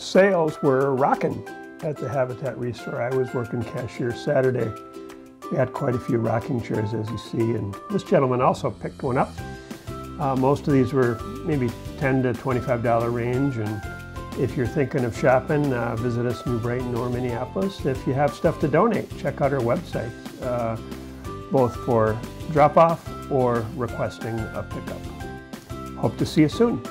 sales were rocking at the Habitat ReStore. I was working cashier Saturday. We had quite a few rocking chairs, as you see, and this gentleman also picked one up. Uh, most of these were maybe 10 to $25 range, and if you're thinking of shopping, uh, visit us in New Brighton or Minneapolis. If you have stuff to donate, check out our website, uh, both for drop-off or requesting a pickup. Hope to see you soon.